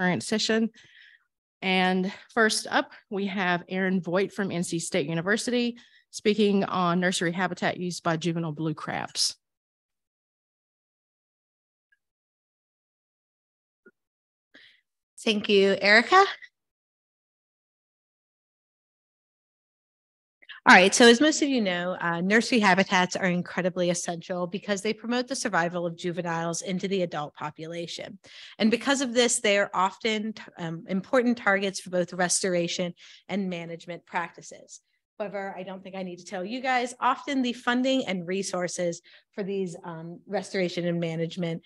current session. And first up, we have Erin Voigt from NC State University speaking on nursery habitat used by juvenile blue crabs. Thank you, Erika. All right, so as most of you know, uh, nursery habitats are incredibly essential because they promote the survival of juveniles into the adult population. And because of this, they are often um, important targets for both restoration and management practices. However, I don't think I need to tell you guys, often the funding and resources for these um, restoration and management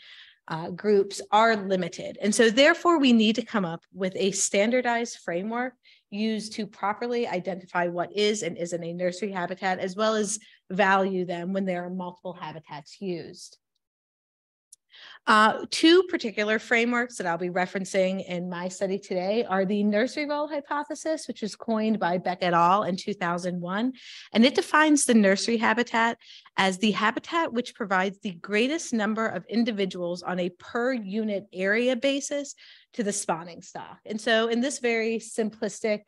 uh, groups are limited. And so therefore we need to come up with a standardized framework used to properly identify what is and isn't a nursery habitat, as well as value them when there are multiple habitats used. Uh, two particular frameworks that I'll be referencing in my study today are the nursery role hypothesis, which was coined by Beck et al. in 2001. And it defines the nursery habitat as the habitat which provides the greatest number of individuals on a per unit area basis to the spawning stock. And so in this very simplistic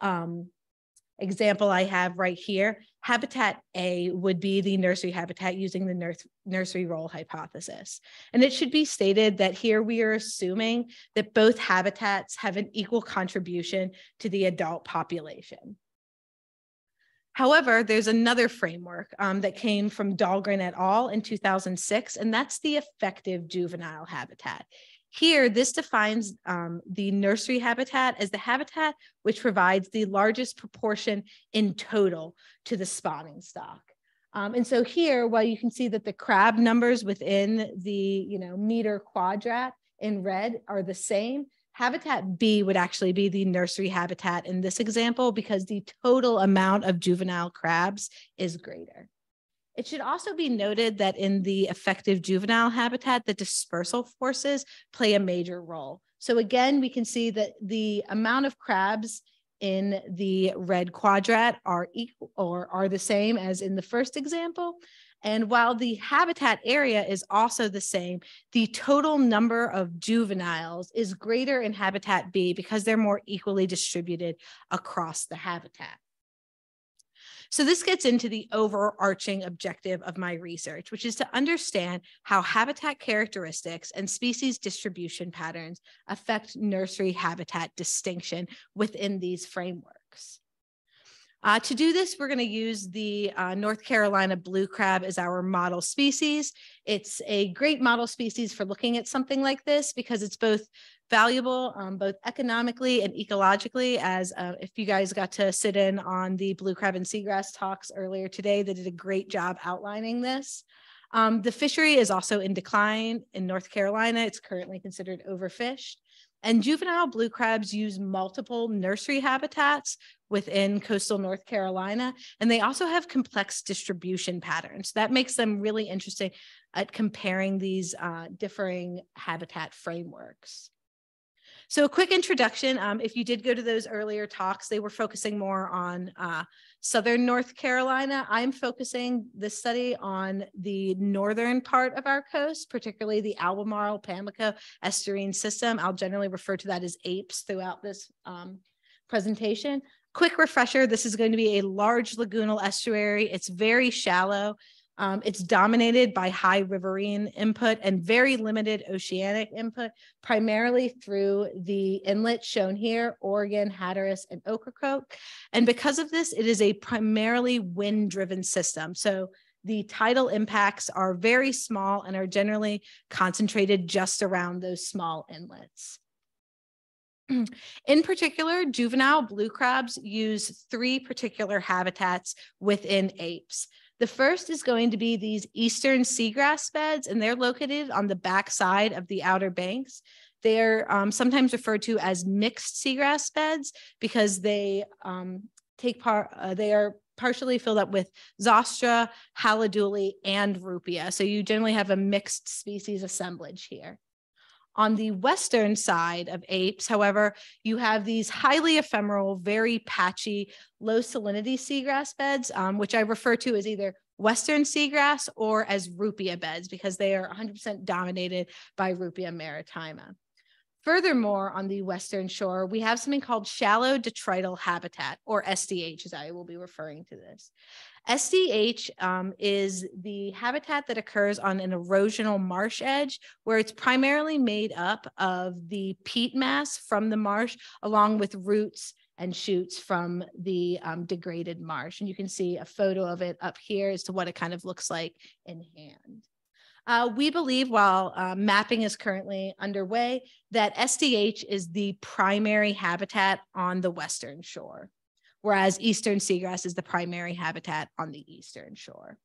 um, example I have right here, habitat A would be the nursery habitat using the nurse, nursery role hypothesis. And it should be stated that here we are assuming that both habitats have an equal contribution to the adult population. However, there's another framework um, that came from Dahlgren et al. in 2006, and that's the effective juvenile habitat. Here, this defines um, the nursery habitat as the habitat which provides the largest proportion in total to the spawning stock. Um, and so here, while you can see that the crab numbers within the you know, meter quadrat in red are the same, habitat B would actually be the nursery habitat in this example because the total amount of juvenile crabs is greater. It should also be noted that in the effective juvenile habitat, the dispersal forces play a major role. So again, we can see that the amount of crabs in the red quadrat are equal or are the same as in the first example. And while the habitat area is also the same, the total number of juveniles is greater in habitat B because they're more equally distributed across the habitat. So this gets into the overarching objective of my research, which is to understand how habitat characteristics and species distribution patterns affect nursery habitat distinction within these frameworks. Uh, to do this, we're going to use the uh, North Carolina blue crab as our model species. It's a great model species for looking at something like this because it's both valuable um, both economically and ecologically as uh, if you guys got to sit in on the blue crab and seagrass talks earlier today they did a great job outlining this. Um, the fishery is also in decline in north carolina. It's currently considered overfished and juvenile blue crabs use multiple nursery habitats within coastal North Carolina. And they also have complex distribution patterns. That makes them really interesting at comparing these uh, differing habitat frameworks. So a quick introduction, um, if you did go to those earlier talks, they were focusing more on uh, Southern North Carolina. I'm focusing this study on the northern part of our coast, particularly the Albemarle Pamlico estuarine system. I'll generally refer to that as APES throughout this um, presentation. Quick refresher, this is going to be a large lagoonal estuary. It's very shallow. Um, it's dominated by high riverine input and very limited oceanic input, primarily through the inlets shown here, Oregon, Hatteras, and Ocracoke. And because of this, it is a primarily wind-driven system. So the tidal impacts are very small and are generally concentrated just around those small inlets. In particular, juvenile blue crabs use three particular habitats within apes. The first is going to be these eastern seagrass beds, and they're located on the back side of the Outer Banks. They're um, sometimes referred to as mixed seagrass beds because they um, take part, uh, they are partially filled up with Zostera, Halodule, and Ruppia. So you generally have a mixed species assemblage here. On the western side of apes, however, you have these highly ephemeral, very patchy, low salinity seagrass beds, um, which I refer to as either western seagrass or as ruppia beds because they are 100% dominated by ruppia maritima. Furthermore, on the western shore, we have something called shallow detrital habitat, or SDH, as I will be referring to this. SDH um, is the habitat that occurs on an erosional marsh edge, where it's primarily made up of the peat mass from the marsh, along with roots and shoots from the um, degraded marsh. And you can see a photo of it up here as to what it kind of looks like in hand. Uh, we believe while uh, mapping is currently underway that SDH is the primary habitat on the western shore, whereas eastern seagrass is the primary habitat on the eastern shore.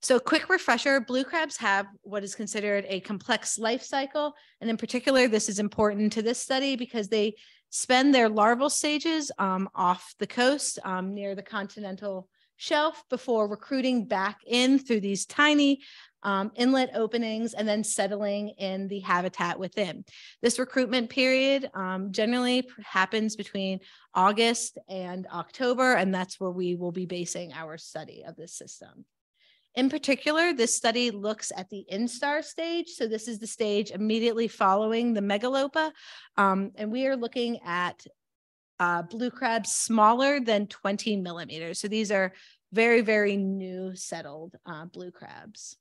So a quick refresher, blue crabs have what is considered a complex life cycle. And in particular, this is important to this study because they spend their larval stages um, off the coast um, near the continental shelf before recruiting back in through these tiny um, inlet openings and then settling in the habitat within. This recruitment period um, generally happens between August and October, and that's where we will be basing our study of this system. In particular, this study looks at the instar stage. So this is the stage immediately following the megalopa. Um, and we are looking at uh, blue crabs smaller than 20 millimeters. So these are very, very new settled uh, blue crabs.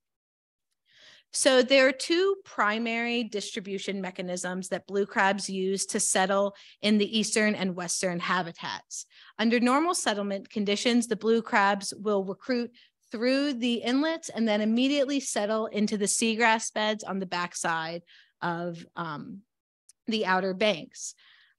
So there are two primary distribution mechanisms that blue crabs use to settle in the eastern and western habitats. Under normal settlement conditions, the blue crabs will recruit through the inlets and then immediately settle into the seagrass beds on the backside of um, the outer banks.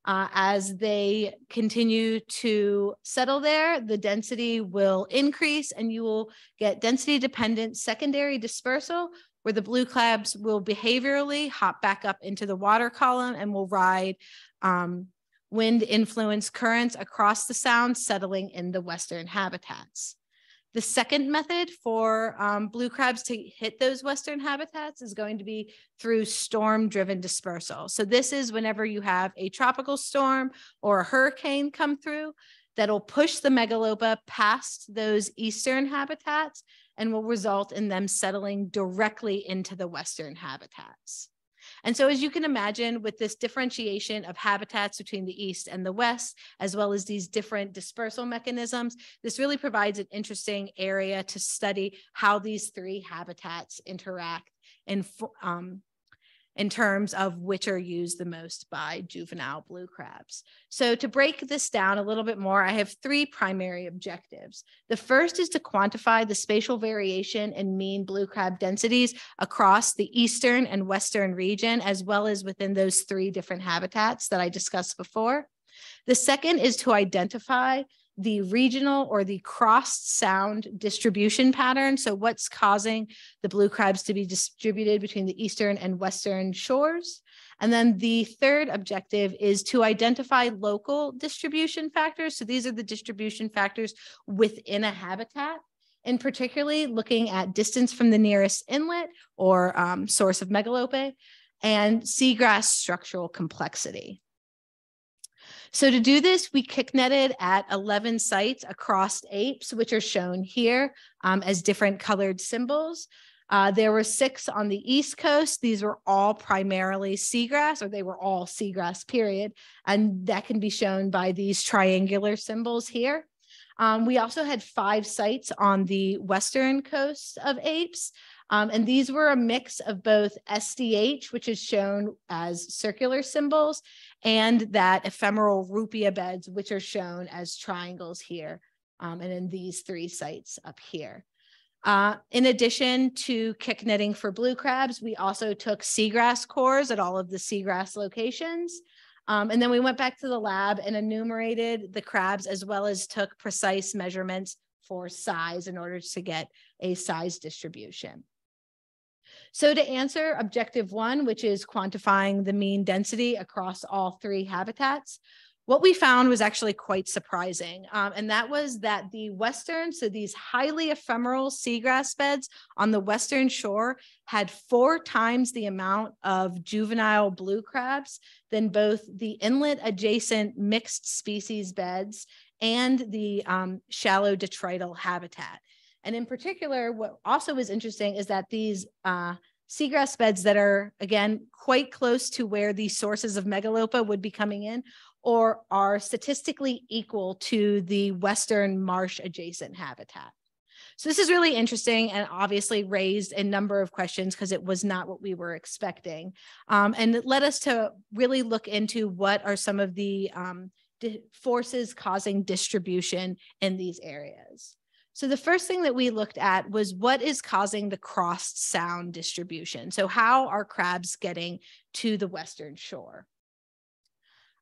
Uh, as they continue to settle there, the density will increase and you will get density dependent secondary dispersal where the blue crabs will behaviorally hop back up into the water column and will ride um, wind influenced currents across the sound, settling in the western habitats. The second method for um, blue crabs to hit those western habitats is going to be through storm driven dispersal. So this is whenever you have a tropical storm or a hurricane come through that'll push the megalopa past those eastern habitats and will result in them settling directly into the western habitats. And so, as you can imagine, with this differentiation of habitats between the East and the West, as well as these different dispersal mechanisms, this really provides an interesting area to study how these three habitats interact and um, in terms of which are used the most by juvenile blue crabs. So to break this down a little bit more, I have three primary objectives. The first is to quantify the spatial variation in mean blue crab densities across the eastern and western region, as well as within those three different habitats that I discussed before. The second is to identify the regional or the cross sound distribution pattern. So, what's causing the blue crabs to be distributed between the eastern and western shores? And then the third objective is to identify local distribution factors. So, these are the distribution factors within a habitat. And particularly looking at distance from the nearest inlet or um, source of megalopae and seagrass structural complexity. So to do this, we kick netted at 11 sites across APES, which are shown here um, as different colored symbols. Uh, there were six on the East Coast. These were all primarily seagrass, or they were all seagrass, period. And that can be shown by these triangular symbols here. Um, we also had five sites on the western coast of APES. Um, and these were a mix of both SDH, which is shown as circular symbols, and that ephemeral ruppia beds, which are shown as triangles here, um, and in these three sites up here. Uh, in addition to kick netting for blue crabs, we also took seagrass cores at all of the seagrass locations. Um, and then we went back to the lab and enumerated the crabs as well as took precise measurements for size in order to get a size distribution. So to answer objective one, which is quantifying the mean density across all three habitats, what we found was actually quite surprising. Um, and that was that the Western, so these highly ephemeral seagrass beds on the Western shore had four times the amount of juvenile blue crabs than both the inlet adjacent mixed species beds and the um, shallow detrital habitat. And in particular, what also was interesting is that these uh, seagrass beds that are, again, quite close to where the sources of megalopa would be coming in or are statistically equal to the western marsh adjacent habitat. So this is really interesting and obviously raised a number of questions because it was not what we were expecting. Um, and it led us to really look into what are some of the um, forces causing distribution in these areas. So the first thing that we looked at was what is causing the crossed sound distribution. So how are crabs getting to the western shore?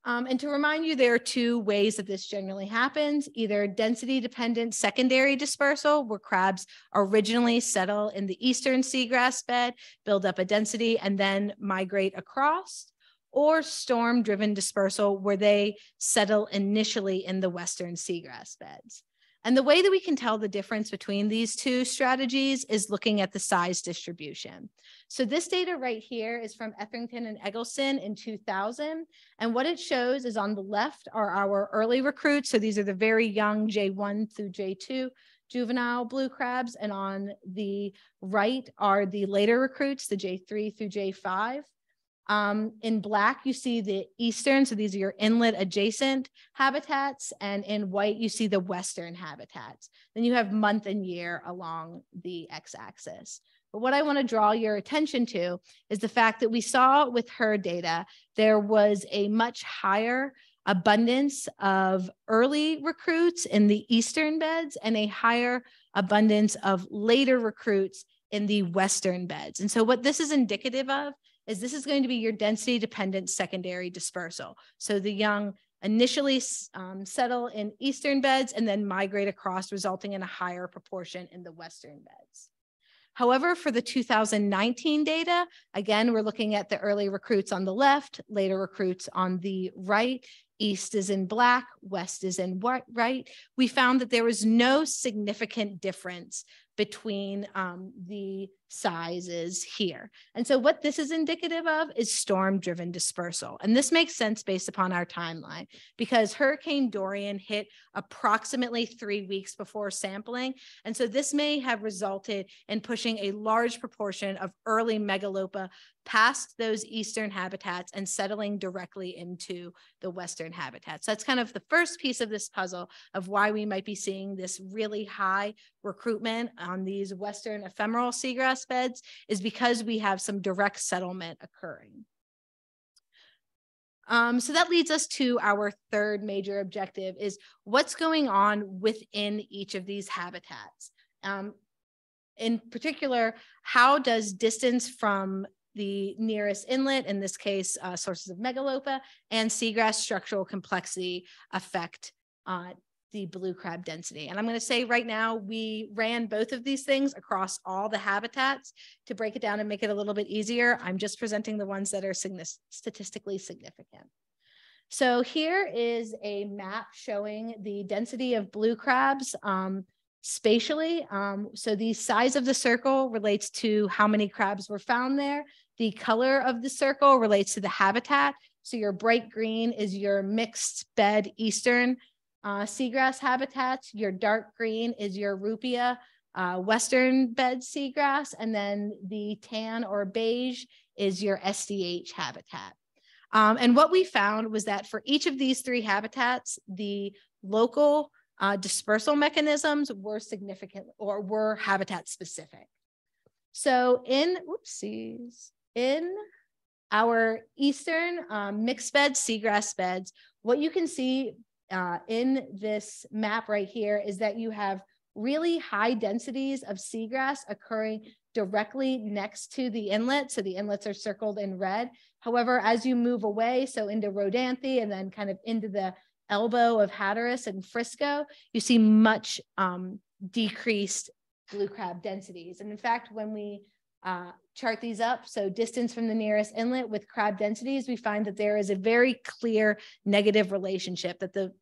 Um, and to remind you, there are two ways that this generally happens, either density dependent secondary dispersal, where crabs originally settle in the eastern seagrass bed, build up a density, and then migrate across, or storm driven dispersal, where they settle initially in the western seagrass beds. And the way that we can tell the difference between these two strategies is looking at the size distribution. So this data right here is from Etherington and Eggleston in 2000. And what it shows is on the left are our early recruits. So these are the very young J1 through J2 juvenile blue crabs. And on the right are the later recruits, the J3 through J5. Um, in black, you see the eastern, so these are your inlet adjacent habitats, and in white, you see the western habitats. Then you have month and year along the x-axis. But what I want to draw your attention to is the fact that we saw with her data, there was a much higher abundance of early recruits in the eastern beds and a higher abundance of later recruits in the western beds. And so what this is indicative of is this is going to be your density dependent secondary dispersal. So the young initially um, settle in eastern beds and then migrate across, resulting in a higher proportion in the western beds. However, for the 2019 data, again, we're looking at the early recruits on the left, later recruits on the right. East is in black, west is in white, right. We found that there was no significant difference between um, the sizes here. And so what this is indicative of is storm driven dispersal. And this makes sense based upon our timeline because Hurricane Dorian hit approximately three weeks before sampling. And so this may have resulted in pushing a large proportion of early megalopa past those eastern habitats and settling directly into the western habitats. So that's kind of the first piece of this puzzle of why we might be seeing this really high recruitment on these western ephemeral seagrass beds is because we have some direct settlement occurring. Um, so that leads us to our third major objective is what's going on within each of these habitats. Um, in particular, how does distance from the nearest inlet, in this case, uh, sources of megalopa, and seagrass structural complexity affect uh, the blue crab density. And I'm going to say right now, we ran both of these things across all the habitats to break it down and make it a little bit easier. I'm just presenting the ones that are statistically significant. So here is a map showing the density of blue crabs um, spatially. Um, so the size of the circle relates to how many crabs were found there. The color of the circle relates to the habitat. So your bright green is your mixed bed eastern uh, seagrass habitats. Your dark green is your ruppia uh, western bed seagrass. And then the tan or beige is your SDH habitat. Um, and what we found was that for each of these three habitats, the local uh, dispersal mechanisms were significant or were habitat specific. So in, whoopsies, in our eastern um, mixed bed seagrass beds, what you can see uh, in this map right here is that you have really high densities of seagrass occurring directly next to the inlet. So the inlets are circled in red. However, as you move away, so into Rodanthe and then kind of into the elbow of Hatteras and Frisco, you see much um, decreased blue crab densities. And in fact, when we uh, chart these up, so distance from the nearest inlet with crab densities, we find that there is a very clear negative relationship that the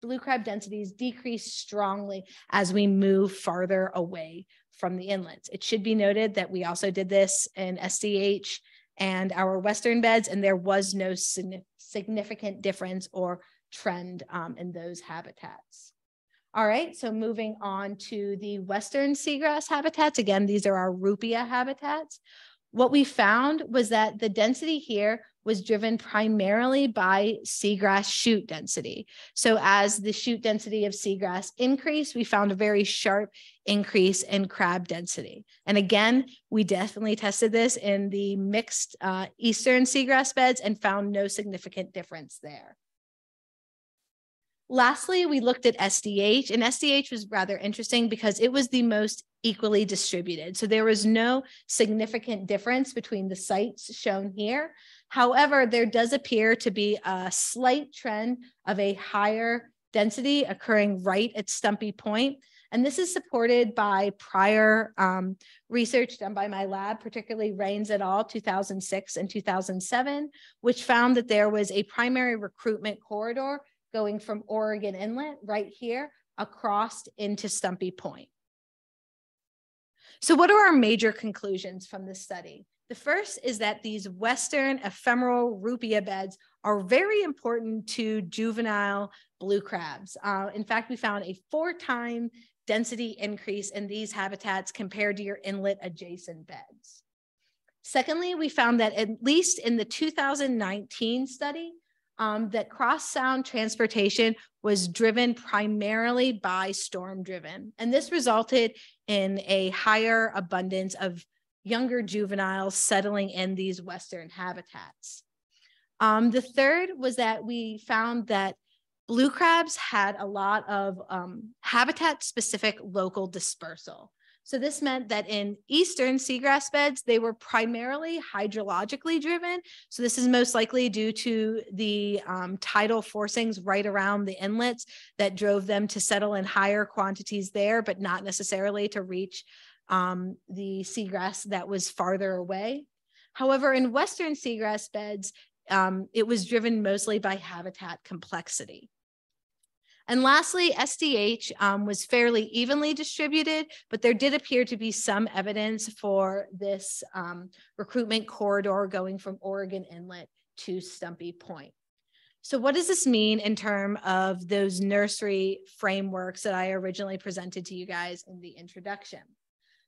blue crab densities decrease strongly as we move farther away from the inlets. It should be noted that we also did this in SDH and our western beds, and there was no significant difference or trend um, in those habitats. All right, so moving on to the western seagrass habitats. Again, these are our ruppia habitats. what we found was that the density here was driven primarily by seagrass shoot density. So as the shoot density of seagrass increased, we found a very sharp increase in crab density. And again, we definitely tested this in the mixed uh, eastern seagrass beds and found no significant difference there. Lastly, we looked at SDH, and SDH was rather interesting because it was the most equally distributed. So there was no significant difference between the sites shown here. However, there does appear to be a slight trend of a higher density occurring right at Stumpy Point. And this is supported by prior um, research done by my lab, particularly Reyns et al. 2006 and 2007, which found that there was a primary recruitment corridor going from Oregon Inlet right here across into Stumpy Point. So what are our major conclusions from this study? The first is that these Western ephemeral ruppia beds are very important to juvenile blue crabs. Uh, in fact, we found a four time density increase in these habitats compared to your inlet adjacent beds. Secondly, we found that at least in the 2019 study, um, that cross sound transportation was driven primarily by storm driven. And this resulted in a higher abundance of younger juveniles settling in these Western habitats. Um, the third was that we found that blue crabs had a lot of um, habitat specific local dispersal. So this meant that in eastern seagrass beds, they were primarily hydrologically driven. So this is most likely due to the um, tidal forcings right around the inlets that drove them to settle in higher quantities there, but not necessarily to reach um, the seagrass that was farther away. However, in western seagrass beds, um, it was driven mostly by habitat complexity. And lastly, SDH um, was fairly evenly distributed, but there did appear to be some evidence for this um, recruitment corridor going from Oregon Inlet to Stumpy Point. So what does this mean in terms of those nursery frameworks that I originally presented to you guys in the introduction?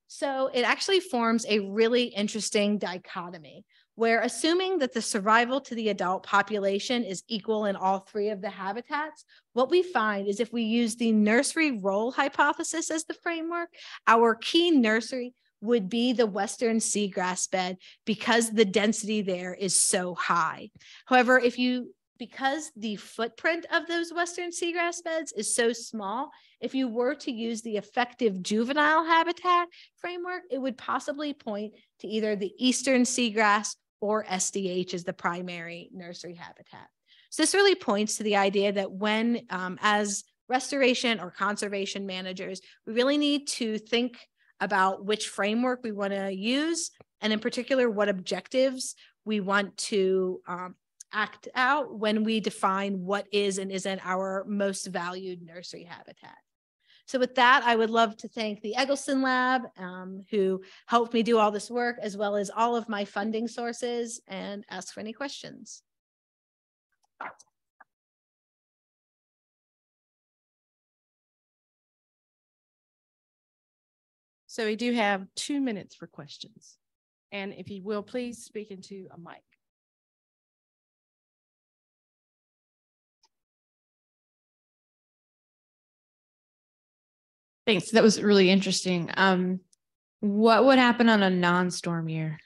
So it actually forms a really interesting dichotomy where assuming that the survival to the adult population is equal in all three of the habitats, what we find is if we use the nursery role hypothesis as the framework, our key nursery would be the western seagrass bed because the density there is so high. However, if you because the footprint of those western seagrass beds is so small, if you were to use the effective juvenile habitat framework, it would possibly point to either the eastern seagrass or SDH is the primary nursery habitat. So this really points to the idea that when, um, as restoration or conservation managers, we really need to think about which framework we want to use, and in particular, what objectives we want to um, act out when we define what is and isn't our most valued nursery habitat. So with that, I would love to thank the Eggleston Lab um, who helped me do all this work, as well as all of my funding sources and ask for any questions. So we do have two minutes for questions. And if you will, please speak into a mic. Thanks. That was really interesting. Um, what would happen on a non-storm year?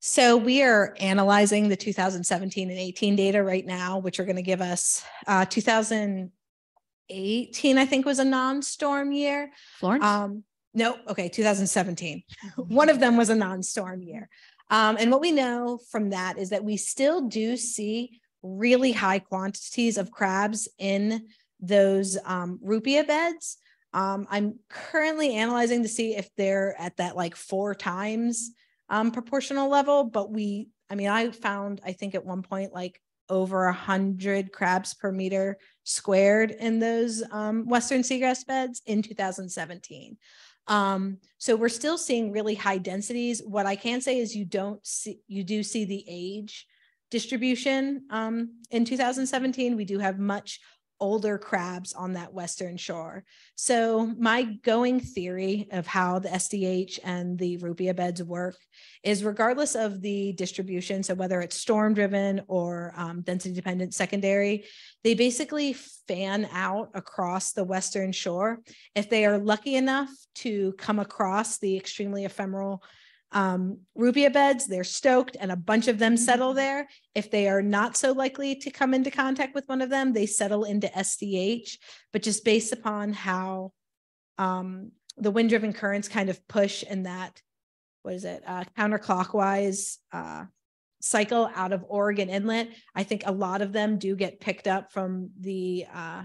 So we are analyzing the 2017 and 18 data right now, which are going to give us uh, 2018, I think was a non-storm year. Florence? Um, no, okay, 2017. One of them was a non-storm year. Um, and what we know from that is that we still do see really high quantities of crabs in those um, ruppia beds. Um, I'm currently analyzing to see if they're at that like four times um, proportional level, but we, I mean, I found, I think at one point, like over a hundred crabs per meter squared in those um, Western seagrass beds in 2017. Um, so we're still seeing really high densities. What I can say is you don't see, you do see the age distribution um, in 2017. We do have much older crabs on that western shore. So my going theory of how the SDH and the ruppia beds work is regardless of the distribution, so whether it's storm driven or um, density dependent secondary, they basically fan out across the western shore. If they are lucky enough to come across the extremely ephemeral um, ruppia beds, they're stoked and a bunch of them settle mm-hmm. there. If they are not so likely to come into contact with one of them, they settle into SDH, but just based upon how um, the wind driven currents kind of push in that, what is it, uh, counterclockwise uh, cycle out of Oregon Inlet, I think a lot of them do get picked up from the uh,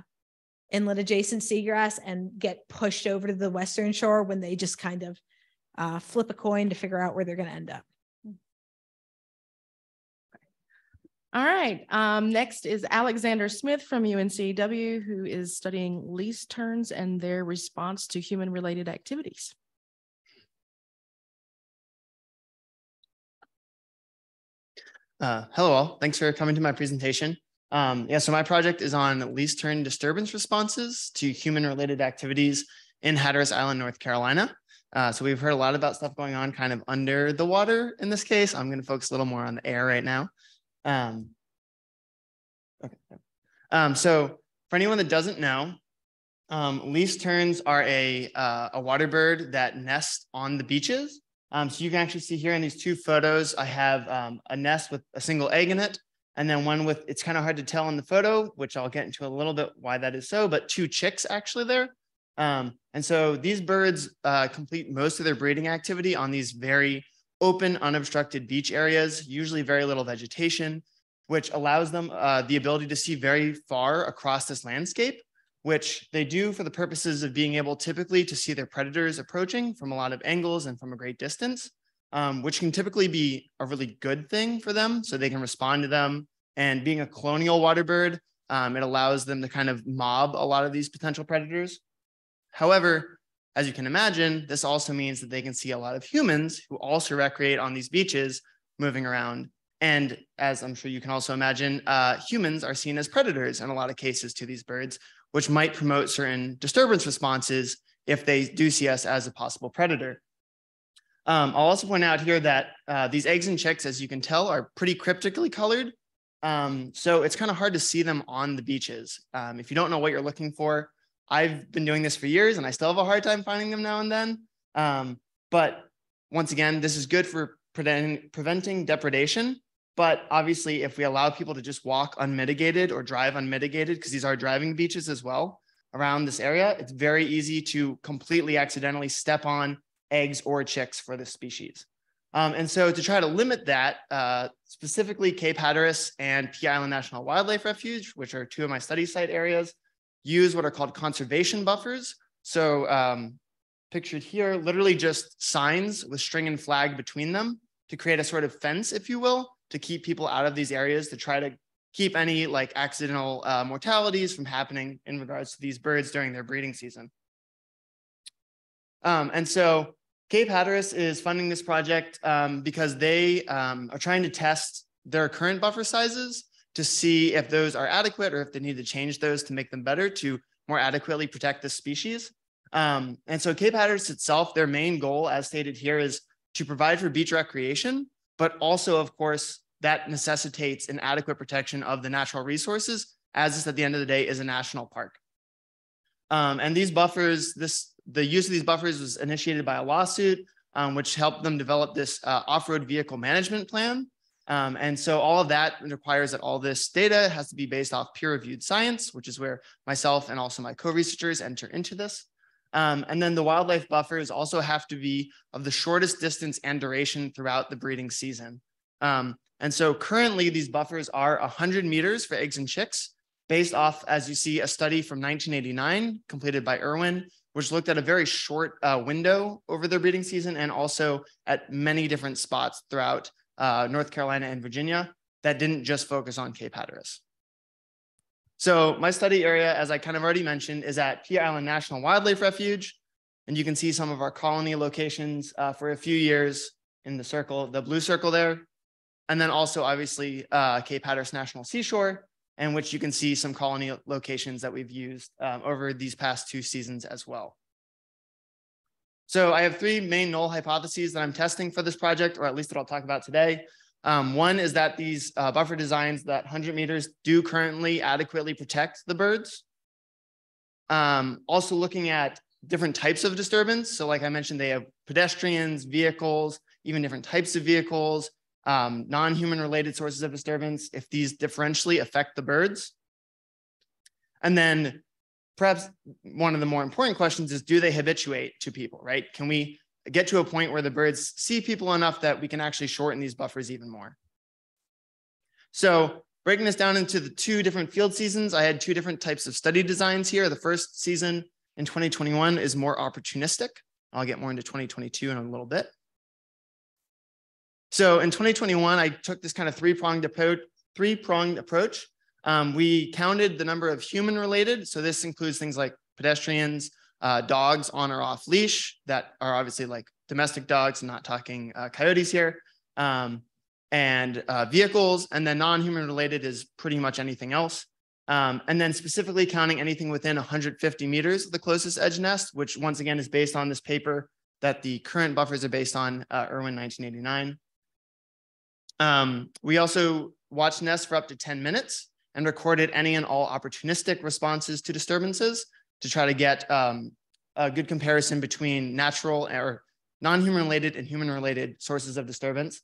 inlet adjacent seagrass and get pushed over to the western shore when they just kind of uh, flip a coin to figure out where they're going to end up. All right. Um, next is Alexander Smith from UNCW, who is studying least terns and their response to human related activities. Uh, hello all, thanks for coming to my presentation. Um, yeah, so my project is on least tern disturbance responses to human related activities in Hatteras Island, North Carolina. Uh, so we've heard a lot about stuff going on kind of under the water in this case. I'm going to focus a little more on the air right now. Um, okay. Um, so for anyone that doesn't know, um, least terns are a, uh, a water bird that nests on the beaches. Um, so you can actually see here in these two photos, I have um, a nest with a single egg in it, and then one with, it's kind of hard to tell in the photo, which I'll get into a little bit why that is so, but two chicks actually there. Um, and so these birds uh, complete most of their breeding activity on these very open, unobstructed beach areas, usually very little vegetation, which allows them uh, the ability to see very far across this landscape, which they do for the purposes of being able typically to see their predators approaching from a lot of angles and from a great distance, um, which can typically be a really good thing for them. So they can respond to them. And being a colonial water bird, um, it allows them to kind of mob a lot of these potential predators. However, as you can imagine, this also means that they can see a lot of humans who also recreate on these beaches moving around. And as I'm sure you can also imagine, uh, humans are seen as predators in a lot of cases to these birds, which might promote certain disturbance responses if they do see us as a possible predator. Um, I'll also point out here that uh, these eggs and chicks, as you can tell, are pretty cryptically colored. Um, so it's kind of hard to see them on the beaches. Um, if you don't know what you're looking for, I've been doing this for years and I still have a hard time finding them now and then. Um, but once again, this is good for preventing, depredation. But obviously, if we allow people to just walk unmitigated or drive unmitigated, because these are driving beaches as well around this area, it's very easy to completely accidentally step on eggs or chicks for this species. Um, and so to try to limit that, uh, specifically Cape Hatteras and Pea Island National Wildlife Refuge, which are two of my study site areas, use what are called conservation buffers. So um, pictured here, literally just signs with string and flag between them to create a sort of fence, if you will, to keep people out of these areas to try to keep any like accidental uh, mortalities from happening in regards to these birds during their breeding season. Um, and so Cape Hatteras is funding this project um, because they um, are trying to test their current buffer sizes to see if those are adequate or if they need to change those to make them better to more adequately protect the species. Um, and so Cape Hatteras itself, their main goal, as stated here, is to provide for beach recreation, but also, of course, that necessitates an adequate protection of the natural resources, as this, at the end of the day, is a national park. Um, and these buffers, this the use of these buffers was initiated by a lawsuit, um, which helped them develop this uh, off-road vehicle management plan, um, and so all of that requires that all this data has to be based off peer-reviewed science, which is where myself and also my co-researchers enter into this. Um, and then the wildlife buffers also have to be of the shortest distance and duration throughout the breeding season. Um, and so currently these buffers are 100 meters for eggs and chicks, based off, as you see, a study from 1989 completed by Erwin, which looked at a very short uh, window over their breeding season and also at many different spots throughout uh, North Carolina and Virginia that didn't just focus on Cape Hatteras. So my study area, as I kind of already mentioned, is at Pea Island National Wildlife Refuge. And you can see some of our colony locations uh, for a few years in the circle, the blue circle there. And then also obviously uh, Cape Hatteras National Seashore, and which you can see some colony locations that we've used um, over these past two seasons as well. So I have three main null hypotheses that I'm testing for this project, or at least that I'll talk about today. Um, one is that these uh, buffer designs that 100 meters do currently adequately protect the birds. Um, also looking at different types of disturbance. So like I mentioned, they have pedestrians, vehicles, even different types of vehicles, um, non-human related sources of disturbance, if these differentially affect the birds. And then perhaps one of the more important questions is, do they habituate to people, right? Can we get to a point where the birds see people enough that we can actually shorten these buffers even more? So breaking this down into the two different field seasons, I had two different types of study designs here. The first season in 2021 is more opportunistic. I'll get more into 2022 in a little bit. So in 2021, I took this kind of three-pronged approach, three-pronged approach. Um, we counted the number of human-related. So this includes things like pedestrians, uh, dogs on or off leash that are obviously like domestic dogs, I'm not talking uh, coyotes here, um, and uh, vehicles. And then non-human related is pretty much anything else. Um, and then specifically counting anything within 150 meters of the closest edge nest, which once again is based on this paper that the current buffers are based on uh, Erwin 1989. Um, we also watched nests for up to 10 minutes and recorded any and all opportunistic responses to disturbances to try to get um, a good comparison between natural or non-human related and human related sources of disturbance.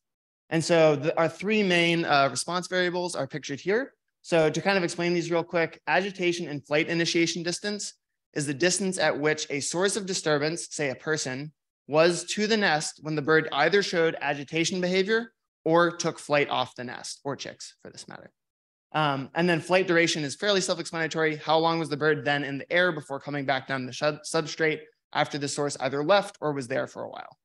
And so the, our three main uh, response variables are pictured here. So to kind of explain these real quick, agitation and flight initiation distance is the distance at which a source of disturbance, say a person, was to the nest when the bird either showed agitation behavior or took flight off the nest, or chicks for this matter. Um, and then flight duration is fairly self-explanatory. How long was the bird then in the air before coming back down the substrate after the source either left or was there for a while?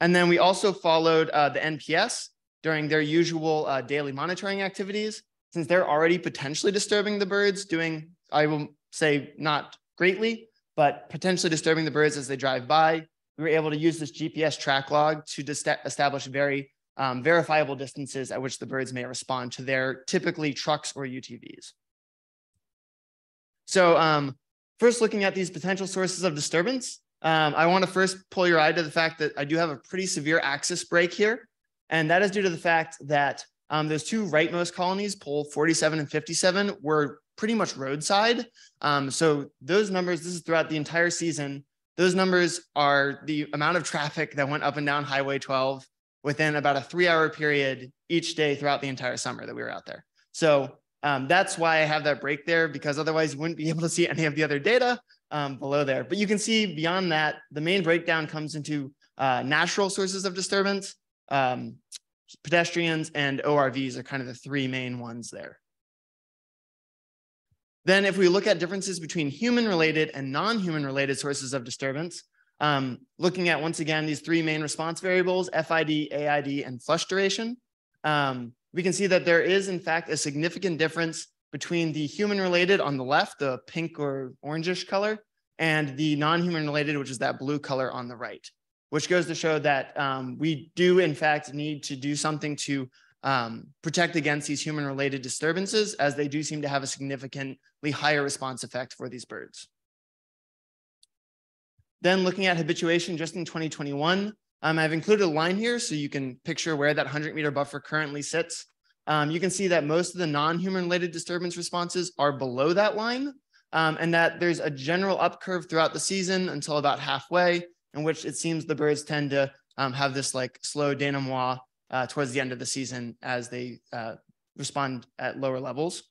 And then we also followed uh, the NPS during their usual uh, daily monitoring activities. Since they're already potentially disturbing the birds, doing, I will say not greatly, but potentially disturbing the birds as they drive by, we were able to use this GPS track log to establish very um, verifiable distances at which the birds may respond to their typically trucks or UTVs. So um, first looking at these potential sources of disturbance, um, I want to first pull your eye to the fact that I do have a pretty severe axis break here. And that is due to the fact that um, those two rightmost colonies, pole 47 and 57, were pretty much roadside. Um, so those numbers, this is throughout the entire season, those numbers are the amount of traffic that went up and down Highway 12 within about a three hour period each day throughout the entire summer that we were out there. So um, that's why I have that break there because otherwise you wouldn't be able to see any of the other data um, below there. But you can see beyond that, the main breakdown comes into uh, natural sources of disturbance, um, pedestrians and ORVs are kind of the three main ones there. Then if we look at differences between human related and non-human related sources of disturbance, um, looking at once again these three main response variables, FID, AID, and flush duration, um, we can see that there is in fact a significant difference between the human related on the left, the pink or orangish color, and the non-human related, which is that blue color on the right, which goes to show that um, we do in fact need to do something to um, protect against these human related disturbances as they do seem to have a significantly higher response effect for these birds. Then looking at habituation just in 2021, um, I've included a line here so you can picture where that 100 meter buffer currently sits. Um, you can see that most of the non-human related disturbance responses are below that line um, and that there's a general up curve throughout the season until about halfway in which it seems the birds tend to um, have this like slow denouement uh, towards the end of the season as they uh, respond at lower levels.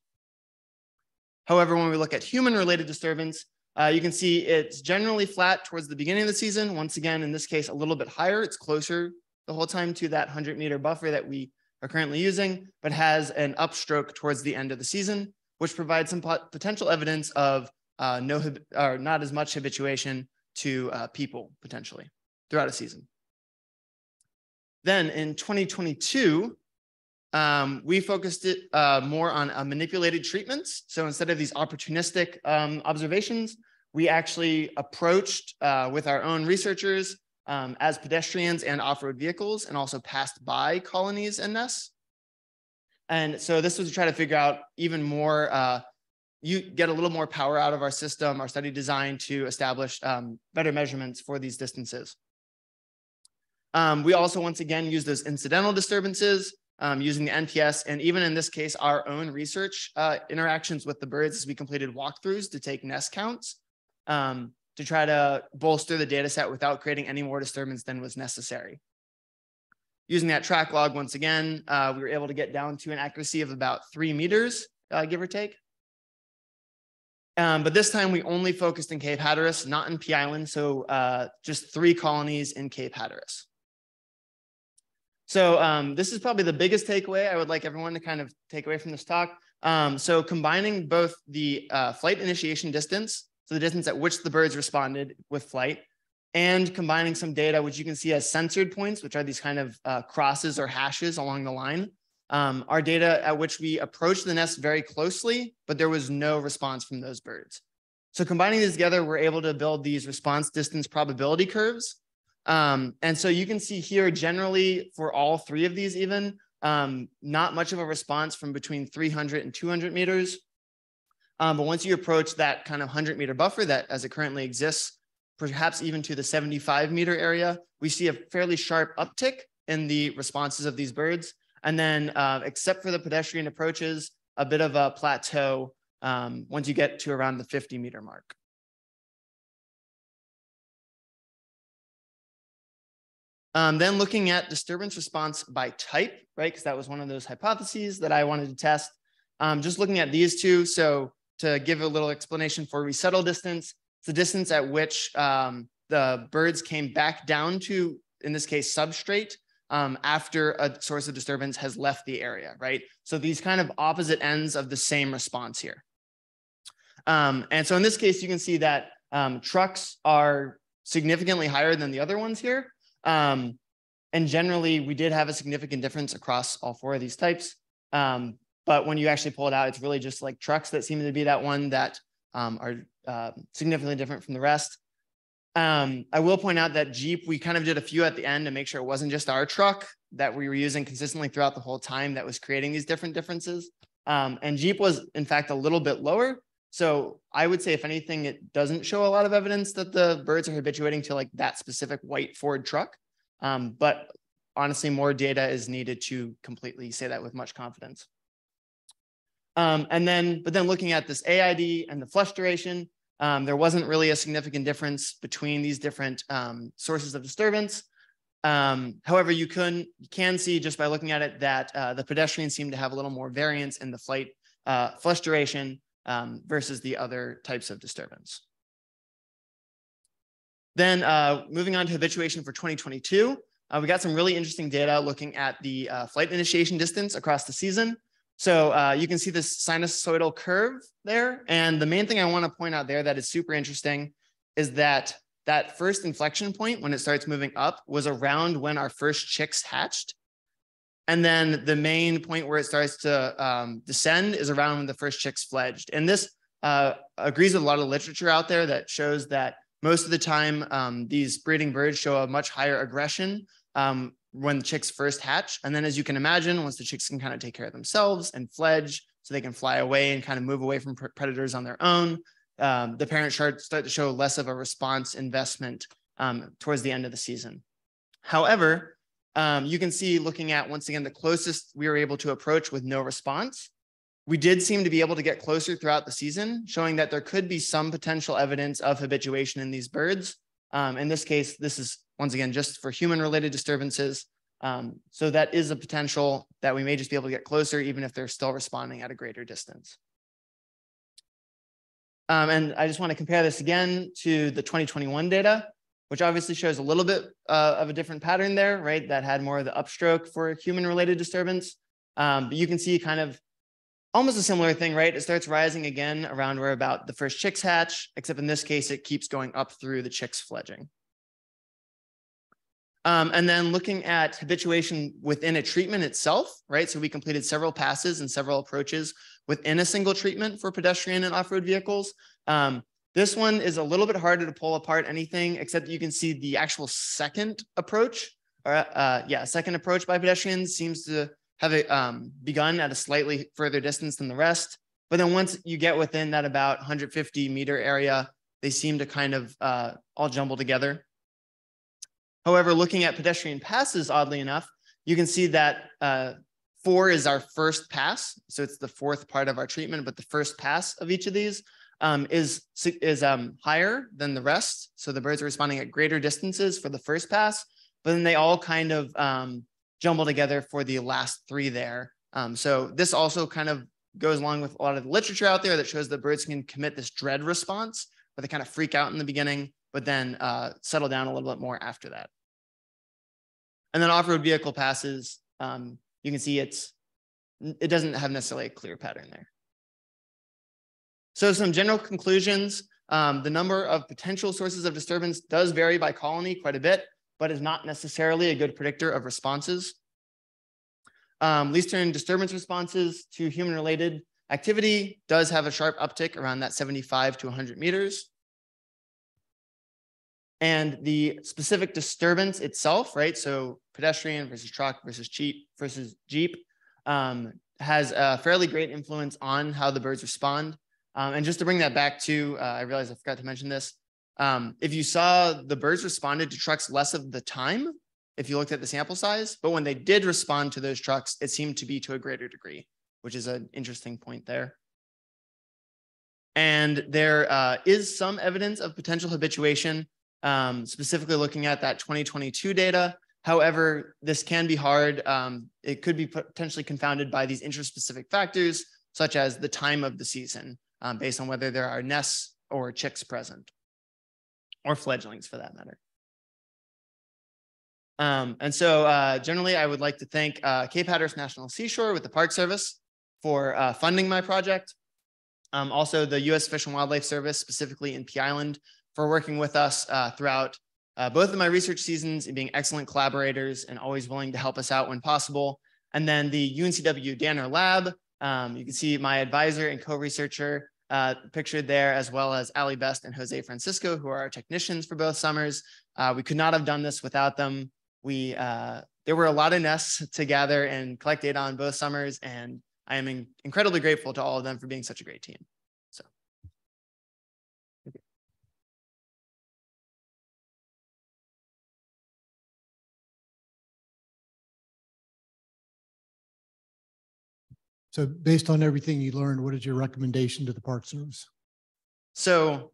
However, when we look at human related disturbance, uh, you can see it's generally flat towards the beginning of the season. Once again, in this case, a little bit higher. It's closer the whole time to that 100 meter buffer that we are currently using, but has an upstroke towards the end of the season, which provides some potential evidence of uh, no or not as much habituation to uh, people potentially throughout a season. Then in 2022, um, we focused it uh, more on uh, manipulated treatments. So instead of these opportunistic um, observations, we actually approached uh, with our own researchers um, as pedestrians and off-road vehicles and also passed by colonies and nests. And so this was to try to figure out even more, uh, you get a little more power out of our system, our study design to establish um, better measurements for these distances. Um, we also, once again, use those incidental disturbances um, using the NPS, and even in this case, our own research uh, interactions with the birds as we completed walkthroughs to take nest counts um, to try to bolster the data set without creating any more disturbance than was necessary. Using that track log once again, uh, we were able to get down to an accuracy of about three meters, uh, give or take. Um, but this time we only focused in Cape Hatteras, not in Pea Island. So uh, just three colonies in Cape Hatteras. So um, this is probably the biggest takeaway I would like everyone to kind of take away from this talk. Um, so combining both the uh, flight initiation distance, so the distance at which the birds responded with flight, and combining some data, which you can see as censored points, which are these kind of uh, crosses or hashes along the line, um, are data at which we approached the nest very closely, but there was no response from those birds. So combining these together, we're able to build these response distance probability curves um, and so you can see here generally for all three of these even, um, not much of a response from between 300 and 200 meters. Um, but once you approach that kind of 100 meter buffer that as it currently exists, perhaps even to the 75 meter area, we see a fairly sharp uptick in the responses of these birds. And then uh, except for the pedestrian approaches, a bit of a plateau um, once you get to around the 50 meter mark. Um, then looking at disturbance response by type, right? Because that was one of those hypotheses that I wanted to test. Um, just looking at these two. So to give a little explanation for resettle distance, it's the distance at which um, the birds came back down to, in this case, substrate um, after a source of disturbance has left the area, right? So these kind of opposite ends of the same response here. Um, and so in this case, you can see that um, trucks are significantly higher than the other ones here. Um, and generally, we did have a significant difference across all four of these types. Um, but when you actually pull it out, it's really just like trucks that seem to be that one that um, are uh, significantly different from the rest. Um, I will point out that Jeep, we kind of did a few at the end to make sure it wasn't just our truck that we were using consistently throughout the whole time that was creating these different differences. Um, and Jeep was, in fact, a little bit lower. So I would say, if anything, it doesn't show a lot of evidence that the birds are habituating to like that specific white Ford truck. Um, but honestly, more data is needed to completely say that with much confidence. Um, and then, but then looking at this AID and the flush duration, um, there wasn't really a significant difference between these different um, sources of disturbance. Um, however, you can, you can see just by looking at it that uh, the pedestrians seem to have a little more variance in the flight uh, flush duration um, versus the other types of disturbance. Then uh, moving on to habituation for 2022, uh, we got some really interesting data looking at the uh, flight initiation distance across the season. So uh, you can see this sinusoidal curve there. And the main thing I wanna point out there that is super interesting is that that first inflection point when it starts moving up was around when our first chicks hatched. And then the main point where it starts to um, descend is around when the first chicks fledged. And this uh, agrees with a lot of literature out there that shows that most of the time, um, these breeding birds show a much higher aggression um, when the chicks first hatch. And then as you can imagine, once the chicks can kind of take care of themselves and fledge, so they can fly away and kind of move away from predators on their own, um, the parents start, start to show less of a response investment um, towards the end of the season. However, um, you can see looking at, once again, the closest we were able to approach with no response. We did seem to be able to get closer throughout the season, showing that there could be some potential evidence of habituation in these birds. Um, in this case, this is once again just for human related disturbances. Um, so that is a potential that we may just be able to get closer, even if they're still responding at a greater distance. Um, and I just want to compare this again to the 2021 data which obviously shows a little bit uh, of a different pattern there, right? That had more of the upstroke for human related disturbance. Um, but you can see kind of almost a similar thing, right? It starts rising again around where about the first chicks hatch, except in this case, it keeps going up through the chicks fledging. Um, and then looking at habituation within a treatment itself, right? So we completed several passes and several approaches within a single treatment for pedestrian and off-road vehicles. Um, this one is a little bit harder to pull apart anything, except you can see the actual second approach, or uh, yeah, second approach by pedestrians seems to have it, um, begun at a slightly further distance than the rest. But then once you get within that about 150 meter area, they seem to kind of uh, all jumble together. However, looking at pedestrian passes, oddly enough, you can see that uh, four is our first pass. So it's the fourth part of our treatment, but the first pass of each of these um, is, is um, higher than the rest. So the birds are responding at greater distances for the first pass, but then they all kind of um, jumble together for the last three there. Um, so this also kind of goes along with a lot of the literature out there that shows that birds can commit this dread response where they kind of freak out in the beginning, but then uh, settle down a little bit more after that. And then off-road vehicle passes, um, you can see it's it doesn't have necessarily a clear pattern there. So some general conclusions. Um, the number of potential sources of disturbance does vary by colony quite a bit, but is not necessarily a good predictor of responses. Um, least tern disturbance responses to human-related activity does have a sharp uptick around that 75 to 100 meters. And the specific disturbance itself, right? So pedestrian versus truck versus Jeep versus Jeep um, has a fairly great influence on how the birds respond. Um, and just to bring that back to, uh, I realized I forgot to mention this. Um, if you saw the birds responded to trucks less of the time, if you looked at the sample size, but when they did respond to those trucks, it seemed to be to a greater degree, which is an interesting point there. And there uh, is some evidence of potential habituation, um, specifically looking at that 2022 data. However, this can be hard. Um, it could be potentially confounded by these interspecific factors, such as the time of the season um, based on whether there are nests or chicks present, or fledglings for that matter. Um, and so uh, generally, I would like to thank uh, Cape Hatteras National Seashore with the Park Service for uh, funding my project. Um, also, the U.S. Fish and Wildlife Service, specifically in Pea Island, for working with us uh, throughout uh, both of my research seasons and being excellent collaborators and always willing to help us out when possible. And then the UNCW Danner Lab, um, you can see my advisor and co-researcher uh, pictured there, as well as Ali Best and Jose Francisco, who are our technicians for both summers. Uh, we could not have done this without them. We uh, there were a lot of nests to gather and collect data on both summers, and I am in incredibly grateful to all of them for being such a great team. So. Based on everything you learned, what is your recommendation to the Park Service? So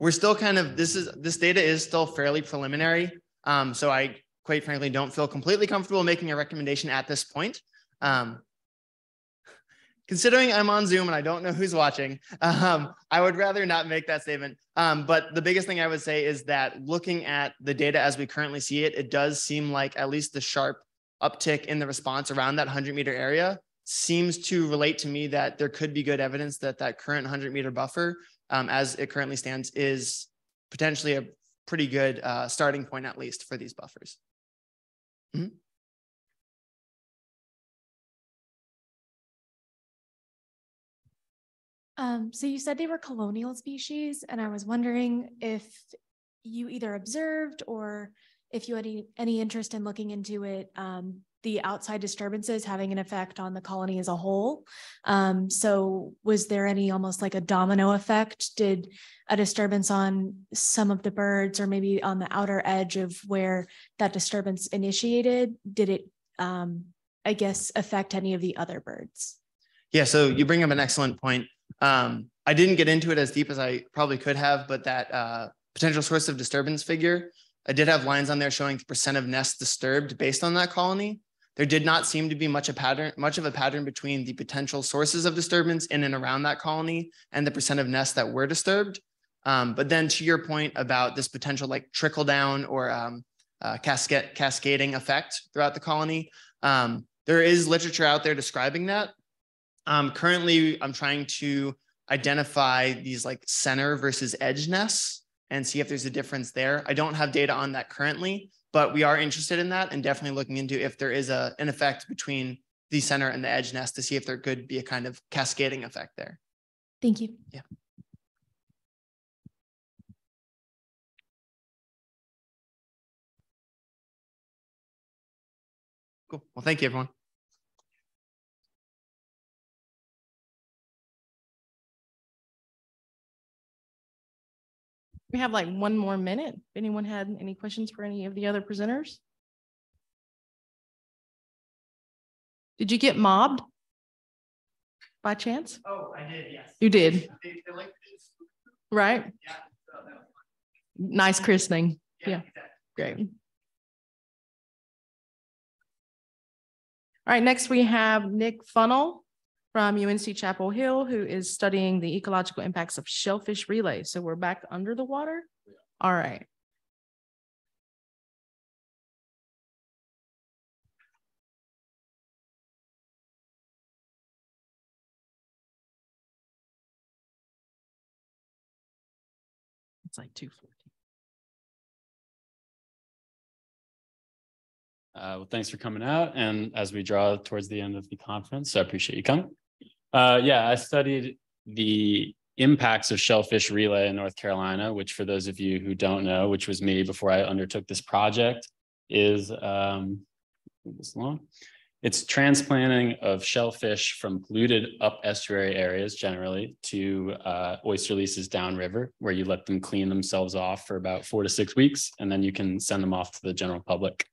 we're still kind of, this is, this data is still fairly preliminary. Um, so I quite frankly don't feel completely comfortable making a recommendation at this point. Um, considering I'm on Zoom and I don't know who's watching, um, I would rather not make that statement. Um, but the biggest thing I would say is that looking at the data as we currently see it, it does seem like at least the sharp uptick in the response around that 100 meter area seems to relate to me that there could be good evidence that that current 100 meter buffer, um, as it currently stands, is potentially a pretty good uh, starting point, at least for these buffers. Mm -hmm. Um, so you said they were colonial species, and I was wondering if you either observed or if you had any, any interest in looking into it um, the outside disturbances having an effect on the colony as a whole. Um, so, was there any almost like a domino effect? Did a disturbance on some of the birds, or maybe on the outer edge of where that disturbance initiated, did it, um, I guess, affect any of the other birds? Yeah, so you bring up an excellent point. Um, I didn't get into it as deep as I probably could have, but that uh, potential source of disturbance figure, I did have lines on there showing the percent of nests disturbed based on that colony. There did not seem to be much a pattern, much of a pattern between the potential sources of disturbance in and around that colony and the percent of nests that were disturbed. Um, but then to your point about this potential like trickle down or um, uh, cascade, cascading effect throughout the colony, um, there is literature out there describing that. Um, currently, I'm trying to identify these like center versus edge nests and see if there's a difference there. I don't have data on that currently, but we are interested in that and definitely looking into if there is a, an effect between the center and the edge nest to see if there could be a kind of cascading effect there. Thank you. Yeah. Cool. Well, thank you, everyone. We have like one more minute. If anyone had any questions for any of the other presenters? Did you get mobbed? By chance? Oh, I did, yes. You did, They- they like right? Yeah, so that was fun. Nice christening. Yeah. exactly. Great. All right, next we have Nick Funnell from UNC Chapel Hill, who is studying the ecological impacts of shellfish relay. So we're back under the water? All right. It's like two fourteen. Uh, well, thanks for coming out. And as we draw towards the end of the conference, I appreciate you coming. Uh, yeah, I studied the impacts of shellfish relay in North Carolina, which for those of you who don't know, which was me before I undertook this project, is um, this along. It's transplanting of shellfish from polluted up estuary areas generally to uh, oyster leases downriver, where you let them clean themselves off for about four to six weeks, and then you can send them off to the general public.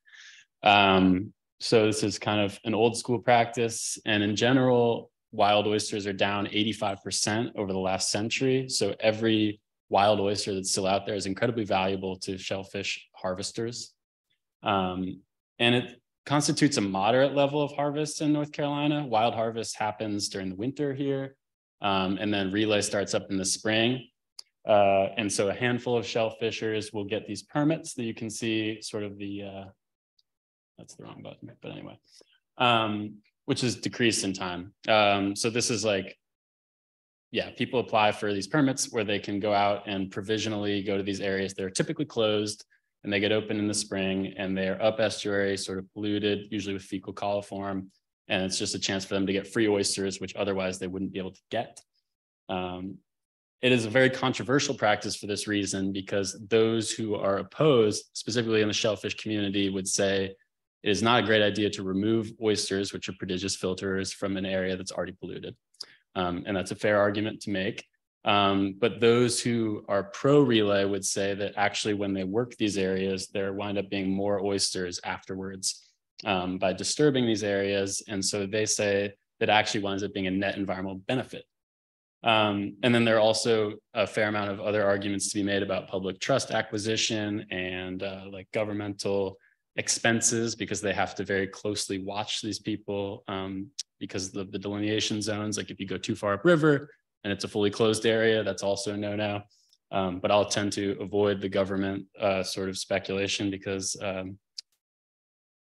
Um, so this is kind of an old school practice. And in general, wild oysters are down 85% over the last century. So every wild oyster that's still out there is incredibly valuable to shellfish harvesters. Um, and it constitutes a moderate level of harvest in North Carolina. Wild harvest happens during the winter here. Um, and then relay starts up in the spring. Uh, and so a handful of shellfishers will get these permits that you can see sort of the uh, that's the wrong button, but anyway, um, which is decreased in time. Um, so this is like, yeah, people apply for these permits where they can go out and provisionally go to these areas They're typically closed and they get open in the spring and they're up estuary, sort of polluted, usually with fecal coliform. And it's just a chance for them to get free oysters, which otherwise they wouldn't be able to get. Um, it is a very controversial practice for this reason, because those who are opposed, specifically in the shellfish community, would say it is not a great idea to remove oysters, which are prodigious filters, from an area that's already polluted. Um, and that's a fair argument to make. Um, but those who are pro relay would say that actually, when they work these areas, there wind up being more oysters afterwards um, by disturbing these areas. And so they say that actually winds up being a net environmental benefit. Um, and then there are also a fair amount of other arguments to be made about public trust acquisition and uh, like governmental expenses because they have to very closely watch these people um, because of the delineation zones. Like if you go too far upriver and it's a fully closed area, that's also a no-no. Um, but I'll tend to avoid the government uh, sort of speculation because um,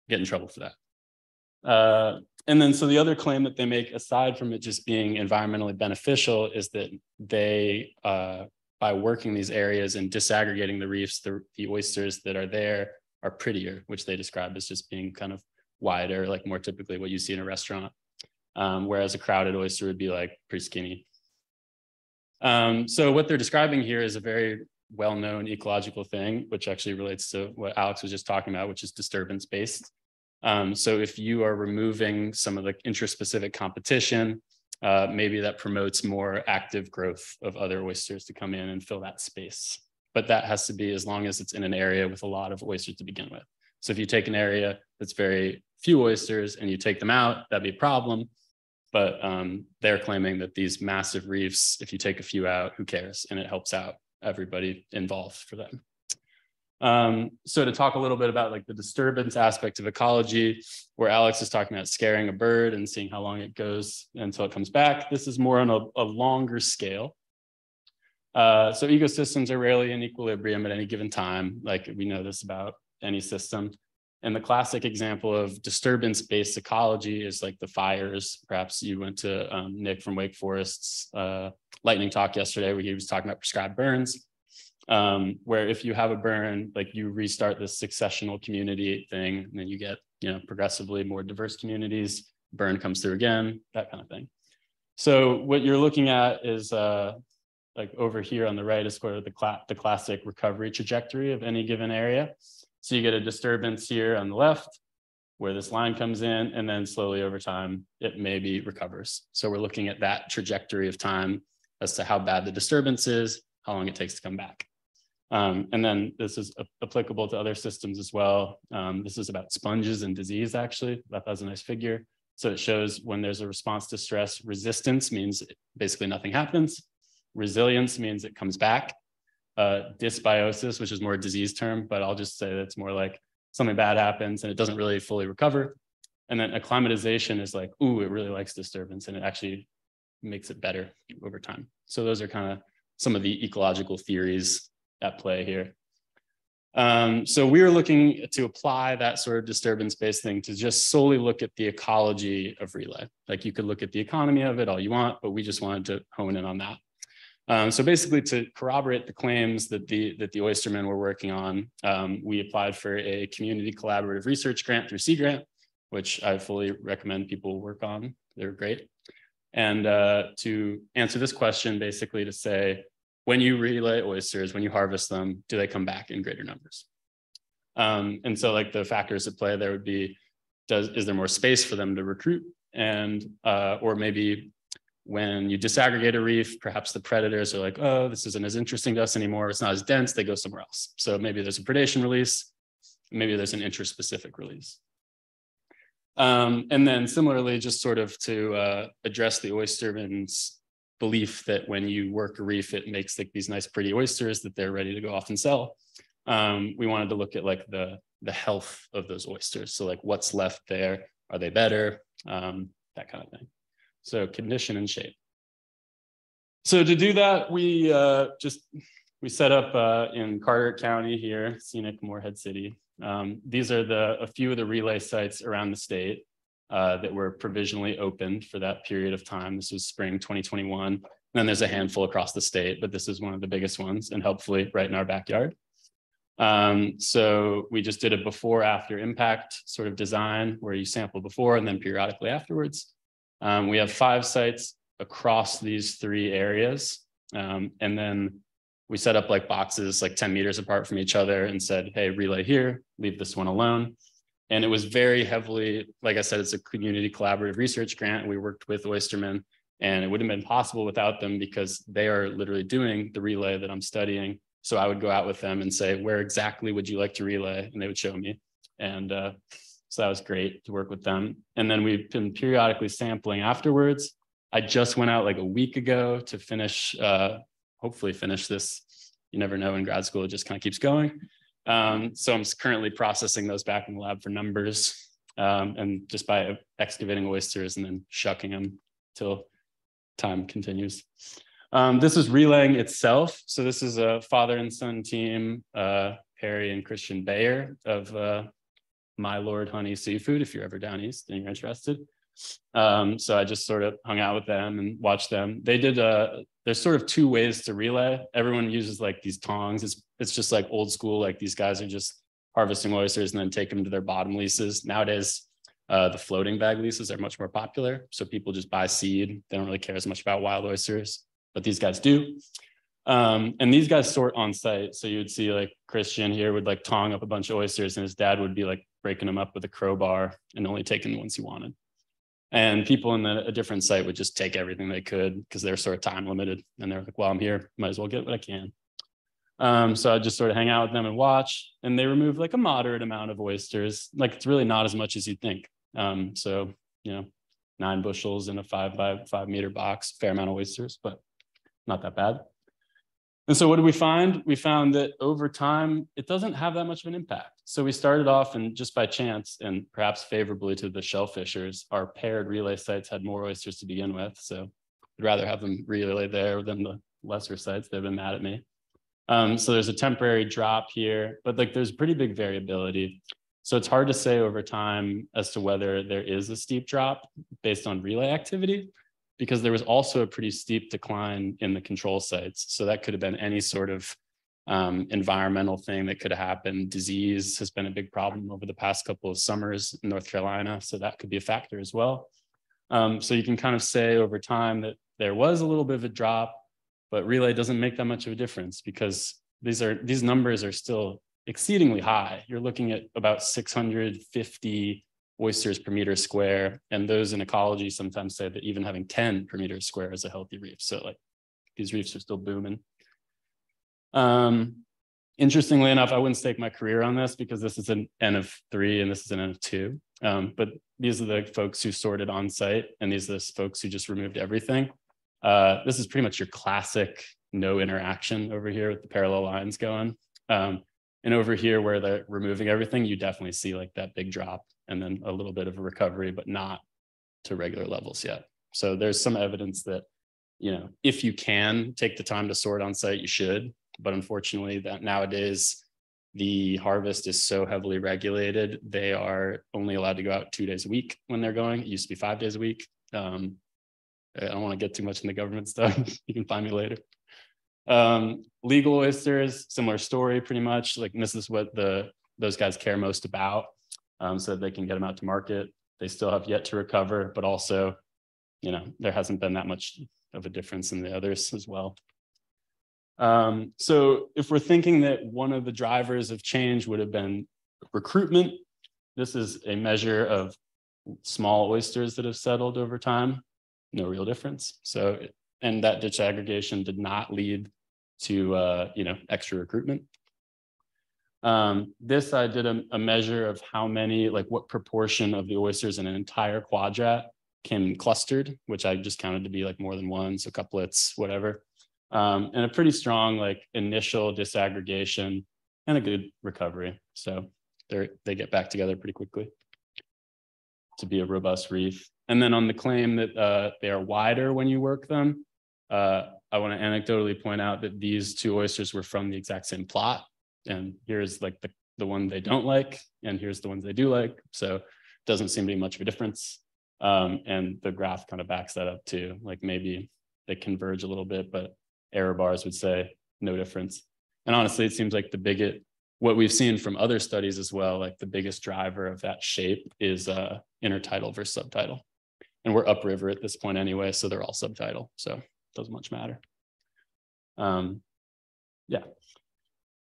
get in trouble for that. Uh, and then so the other claim that they make aside from it just being environmentally beneficial is that they uh, by working these areas and disaggregating the reefs the, the oysters that are there are prettier which they describe as just being kind of wider like more typically what you see in a restaurant. Um, whereas a crowded oyster would be like pretty skinny. Um, so what they're describing here is a very well-known ecological thing which actually relates to what alex was just talking about which is disturbance based um, so if you are removing some of the intraspecific competition, uh, maybe that promotes more active growth of other oysters to come in and fill that space. But that has to be as long as it's in an area with a lot of oysters to begin with. So if you take an area that's very few oysters and you take them out, that'd be a problem. But um, they're claiming that these massive reefs, if you take a few out, who cares? And it helps out everybody involved for them. Um, so to talk a little bit about like the disturbance aspect of ecology, where Alex is talking about scaring a bird and seeing how long it goes until it comes back. This is more on a, a longer scale. Uh, so ecosystems are rarely in equilibrium at any given time. Like we know this about any system. And the classic example of disturbance-based ecology is like the fires. Perhaps you went to um, Nick from Wake Forest's uh, lightning talk yesterday where he was talking about prescribed burns um, where if you have a burn, like you restart this successional community thing, and then you get, you know, progressively more diverse communities, burn comes through again, that kind of thing. So what you're looking at is uh, like over here on the right is sort of the, cl the classic recovery trajectory of any given area. So you get a disturbance here on the left where this line comes in and then slowly over time, it maybe recovers. So we're looking at that trajectory of time as to how bad the disturbance is, how long it takes to come back. Um, and then this is applicable to other systems as well. Um, this is about sponges and disease, actually. That has a nice figure. So it shows when there's a response to stress, resistance means basically nothing happens. Resilience means it comes back. Uh, dysbiosis, which is more a disease term, but I'll just say that it's more like something bad happens and it doesn't really fully recover. And then acclimatization is like, ooh, it really likes disturbance and it actually makes it better over time. So those are kind of some of the ecological theories at play here. Um, so we were looking to apply that sort of disturbance-based thing to just solely look at the ecology of relay. Like you could look at the economy of it all you want, but we just wanted to hone in on that. Um, so basically to corroborate the claims that the, that the oystermen were working on, um, we applied for a community collaborative research grant through Sea Grant, which I fully recommend people work on. They're great. And uh, to answer this question, basically to say, when you relay oysters, when you harvest them, do they come back in greater numbers? Um, and so like the factors at play there would be, does is there more space for them to recruit? And uh, or maybe when you disaggregate a reef, perhaps the predators are like, oh, this isn't as interesting to us anymore. It's not as dense, they go somewhere else. So maybe there's a predation release, maybe there's an interspecific release. Um, and then similarly, just sort of to uh, address the oysterman's belief that when you work a reef, it makes like these nice pretty oysters that they're ready to go off and sell. Um, we wanted to look at like the, the health of those oysters. So like what's left there, are they better? Um, that kind of thing. So condition and shape. So to do that, we uh, just, we set up uh, in Carteret County here, scenic Morehead City. Um, these are the, a few of the relay sites around the state uh, that were provisionally opened for that period of time. This was spring 2021. And then there's a handful across the state, but this is one of the biggest ones and hopefully right in our backyard. Um, so we just did a before after impact sort of design where you sample before and then periodically afterwards. Um, we have five sites across these three areas. Um, and then we set up like boxes like 10 meters apart from each other and said, hey, relay here, leave this one alone. And it was very heavily, like I said, it's a community collaborative research grant. We worked with Oysterman and it wouldn't have been possible without them because they are literally doing the relay that I'm studying. So I would go out with them and say, where exactly would you like to relay? And they would show me. And uh, so that was great to work with them. And then we've been periodically sampling afterwards. I just went out like a week ago to finish, uh, hopefully finish this. You never know in grad school, it just kind of keeps going. Um, so I'm currently processing those back in the lab for numbers um, and just by excavating oysters and then shucking them till time continues. Um, this is relaying itself. So this is a father and son team, uh, Perry and Christian Bayer of uh, My Lord Honey Seafood, if you're ever down east and you're interested. Um, so I just sort of hung out with them and watched them. They did a, there's sort of two ways to relay. Everyone uses like these tongs. It's, it's just like old school, like these guys are just harvesting oysters and then take them to their bottom leases. Nowadays, uh, the floating bag leases are much more popular. So people just buy seed. They don't really care as much about wild oysters, but these guys do. Um, and these guys sort on site. So you would see like Christian here would like tong up a bunch of oysters and his dad would be like breaking them up with a crowbar and only taking the ones he wanted. And people in the, a different site would just take everything they could because they're sort of time limited. And they're like, well, I'm here, might as well get what I can. Um, so I just sort of hang out with them and watch. And they remove like a moderate amount of oysters. Like it's really not as much as you'd think. Um, so, you know, nine bushels in a five by five meter box, fair amount of oysters, but not that bad. And so what did we find? We found that over time, it doesn't have that much of an impact. So we started off and just by chance and perhaps favorably to the shellfishers, our paired relay sites had more oysters to begin with. So I'd rather have them relay there than the lesser sites. They've been mad at me. Um, so there's a temporary drop here, but like there's pretty big variability. So it's hard to say over time as to whether there is a steep drop based on relay activity because there was also a pretty steep decline in the control sites. So that could have been any sort of um, environmental thing that could happen. Disease has been a big problem over the past couple of summers in North Carolina, so that could be a factor as well. Um, so you can kind of say over time that there was a little bit of a drop, but relay doesn't make that much of a difference because these are these numbers are still exceedingly high. You're looking at about 650 oysters per meter square, and those in ecology sometimes say that even having 10 per meter square is a healthy reef. So like these reefs are still booming. Um, interestingly enough, I wouldn't stake my career on this because this is an N of three and this is an N of two. Um, but these are the folks who sorted on site and these are the folks who just removed everything. Uh, this is pretty much your classic no interaction over here with the parallel lines going. Um, and over here where they're removing everything, you definitely see like that big drop and then a little bit of a recovery, but not to regular levels yet. So there's some evidence that, you know, if you can take the time to sort on site, you should. But unfortunately, that nowadays the harvest is so heavily regulated, they are only allowed to go out two days a week when they're going. It used to be five days a week. Um, I don't want to get too much in the government stuff. you can find me later. Um, legal oysters, similar story, pretty much. Like this is what the those guys care most about, um, so that they can get them out to market. They still have yet to recover, but also, you know, there hasn't been that much of a difference in the others as well. Um, so if we're thinking that one of the drivers of change would have been recruitment, this is a measure of small oysters that have settled over time, no real difference. So, and that disaggregation did not lead to, uh, you know, extra recruitment. Um, this I did a, a, measure of how many, like what proportion of the oysters in an entire quadrat came clustered, which I just counted to be like more than one, so couplets, whatever um, and a pretty strong like initial disaggregation and a good recovery. So they they get back together pretty quickly to be a robust reef. And then on the claim that uh, they are wider when you work them, uh, I want to anecdotally point out that these two oysters were from the exact same plot. And here's like the, the one they don't like, and here's the ones they do like. So it doesn't seem to be much of a difference. Um, and the graph kind of backs that up too. Like maybe they converge a little bit, but error bars would say no difference. And honestly, it seems like the biggest, what we've seen from other studies as well, like the biggest driver of that shape is uh, intertidal versus subtidal. And we're upriver at this point anyway, so they're all subtidal. so it doesn't much matter. Um, yeah.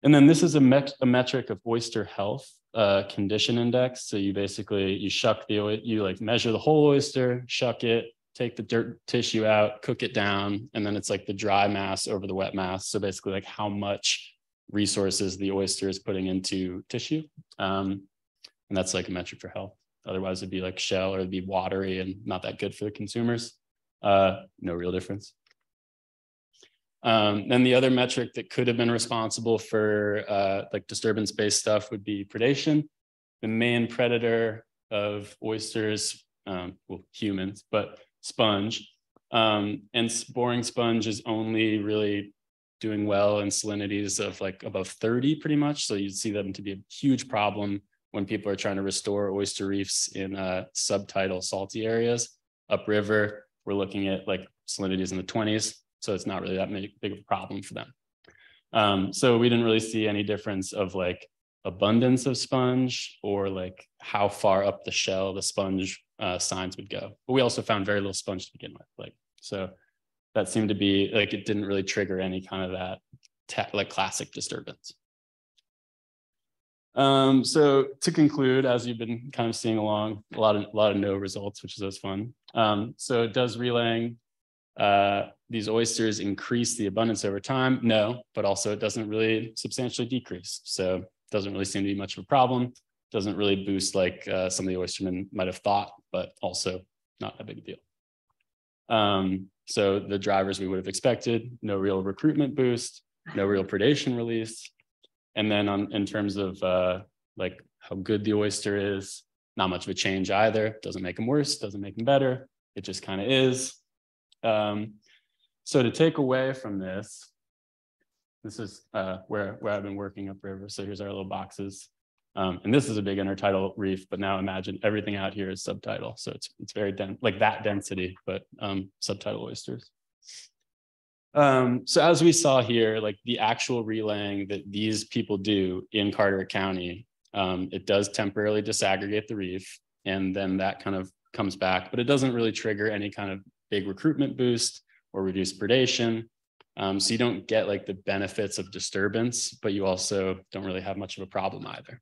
And then this is a, met a metric of oyster health uh, condition index. So you basically, you shuck the, you like measure the whole oyster, shuck it, take the dirt tissue out, cook it down, and then it's like the dry mass over the wet mass. So basically like how much resources the oyster is putting into tissue. Um, and that's like a metric for health. Otherwise it'd be like shell or it'd be watery and not that good for the consumers. Uh, no real difference. Um, then the other metric that could have been responsible for uh, like disturbance-based stuff would be predation. The main predator of oysters, um, well, humans, but sponge. Um, and boring sponge is only really doing well in salinities of like above 30 pretty much. So you'd see them to be a huge problem when people are trying to restore oyster reefs in uh, subtidal salty areas. Upriver, we're looking at like salinities in the 20s. So it's not really that big of a problem for them. Um, so we didn't really see any difference of like abundance of sponge or like how far up the shell the sponge uh, signs would go. But we also found very little sponge to begin with. Like so, that seemed to be like it didn't really trigger any kind of that like classic disturbance. Um, so to conclude, as you've been kind of seeing along, a lot of a lot of no results, which is always fun. Um, so it does relaying uh, these oysters increase the abundance over time? No, but also it doesn't really substantially decrease. So it doesn't really seem to be much of a problem. Doesn't really boost like uh, some of the oystermen might have thought, but also not a big deal. Um, so the drivers we would have expected, no real recruitment boost, no real predation release. And then on in terms of uh, like how good the oyster is, not much of a change either. Doesn't make them worse, doesn't make them better. It just kind of is. Um, so to take away from this, this is uh, where, where I've been working upriver. So here's our little boxes. Um, and this is a big intertidal reef, but now imagine everything out here is subtidal. So it's, it's very dense, like that density, but um, subtidal oysters. Um, so as we saw here, like the actual relaying that these people do in Carteret County, um, it does temporarily disaggregate the reef and then that kind of comes back, but it doesn't really trigger any kind of big recruitment boost or reduce predation. Um, so you don't get like the benefits of disturbance, but you also don't really have much of a problem either.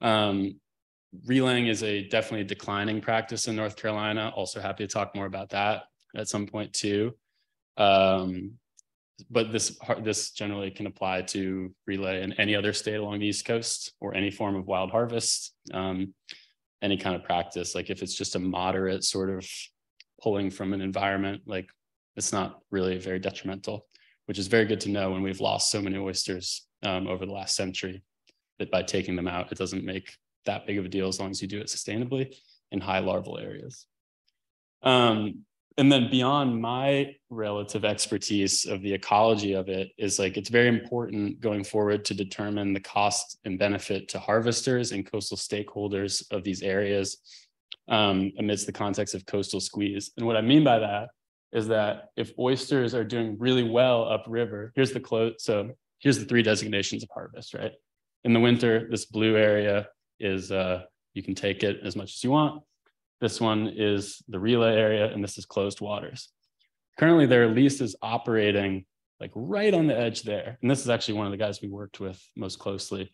Um, relaying is a definitely declining practice in North Carolina. Also happy to talk more about that at some point too. Um, but this this generally can apply to relay in any other state along the East Coast or any form of wild harvest. Um, any kind of practice, like if it's just a moderate sort of pulling from an environment, like it's not really very detrimental, which is very good to know when we've lost so many oysters um, over the last century. That by taking them out, it doesn't make that big of a deal as long as you do it sustainably in high larval areas. Um, and then beyond my relative expertise of the ecology of it is like it's very important going forward to determine the cost and benefit to harvesters and coastal stakeholders of these areas um, amidst the context of coastal squeeze. And what I mean by that is that if oysters are doing really well upriver, here's the close. So here's the three designations of harvest, right? In the winter, this blue area is uh, you can take it as much as you want. This one is the relay area, and this is closed waters. Currently, their lease is operating like right on the edge there. And this is actually one of the guys we worked with most closely.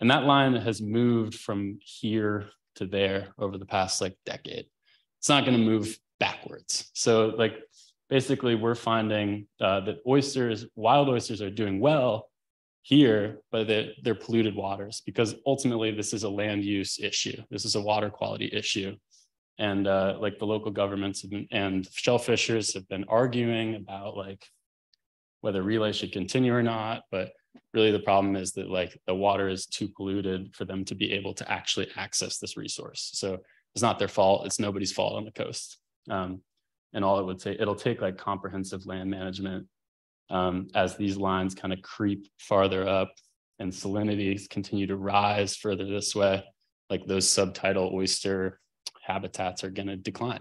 And that line has moved from here to there over the past like decade. It's not going to move backwards. So like basically we're finding uh, that oysters, wild oysters are doing well here, but they're, they're polluted waters because ultimately this is a land use issue. This is a water quality issue. And uh, like the local governments been, and shellfishers have been arguing about like whether relay should continue or not. But really the problem is that like the water is too polluted for them to be able to actually access this resource. So it's not their fault. It's nobody's fault on the coast. Um, and all it would say, it'll take like comprehensive land management um, as these lines kind of creep farther up and salinities continue to rise further this way, like those subtidal oyster habitats are going to decline.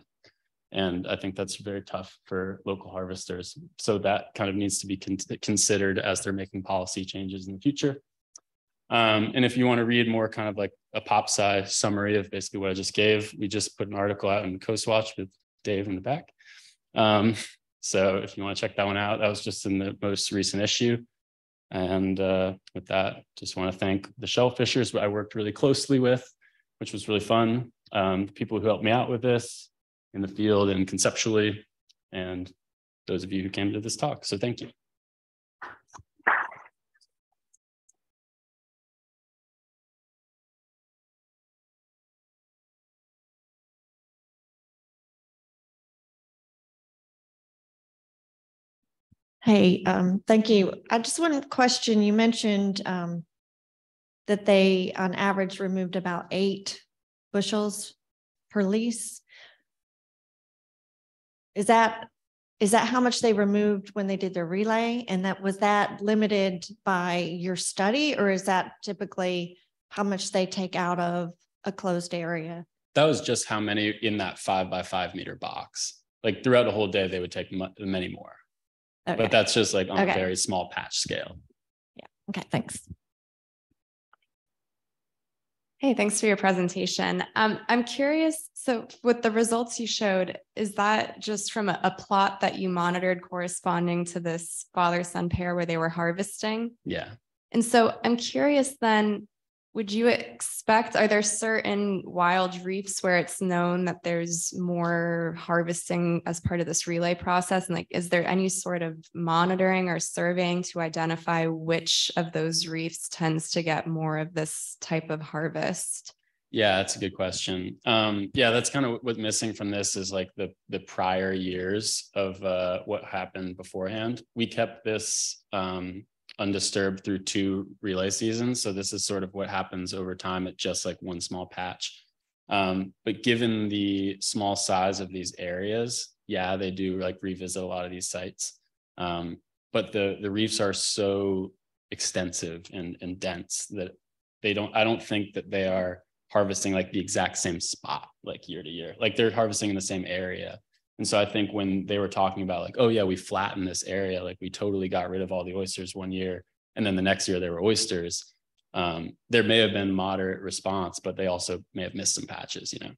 And I think that's very tough for local harvesters. So that kind of needs to be con considered as they're making policy changes in the future. Um, and if you want to read more kind of like a pop size summary of basically what I just gave, we just put an article out in Coastwatch with Dave in the back. Um, so if you want to check that one out, that was just in the most recent issue. And uh, with that, just want to thank the shellfishers I worked really closely with, which was really fun. Um, people who helped me out with this in the field and conceptually, and those of you who came to this talk. So thank you. Hey, um, thank you. I just want to question, you mentioned, um, that they on average removed about eight bushels per lease. Is that, is that how much they removed when they did their relay? And that, was that limited by your study or is that typically how much they take out of a closed area? That was just how many in that five by five meter box. Like throughout a whole day, they would take many more. Okay, But that's just like on a very small patch scale. Yeah. Okay, thanks. Hey, thanks for your presentation. Um, I'm curious, so with the results you showed, is that just from a, a plot that you monitored corresponding to this father-son pair where they were harvesting? Yeah. And so I'm curious then, would you expect, are there certain wild reefs where it's known that there's more harvesting as part of this relay process? And like, is there any sort of monitoring or surveying to identify which of those reefs tends to get more of this type of harvest? Yeah, that's a good question. Um, yeah, that's kind of what's missing from this is like the the prior years of uh, what happened beforehand. We kept this um, undisturbed through two relay seasons, so this is sort of what happens over time at just like one small patch. Um, but given the small size of these areas, yeah, they do like revisit a lot of these sites. Um, but the the reefs are so extensive and and dense that they don't. I don't think that they are harvesting like the exact same spot like year to year like they're harvesting in the same area and so i think when they were talking about like oh yeah we flattened this area like we totally got rid of all the oysters one year and then the next year there were oysters um, there may have been moderate response but they also may have missed some patches you know